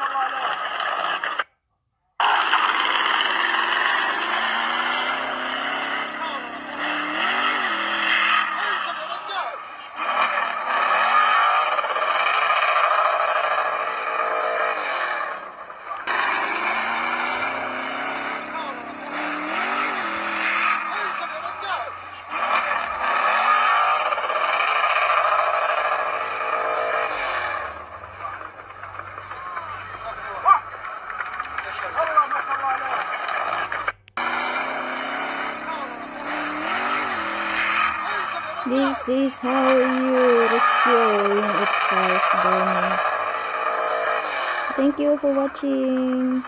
Olha This is how you rescue when its cars burning. Thank you for watching.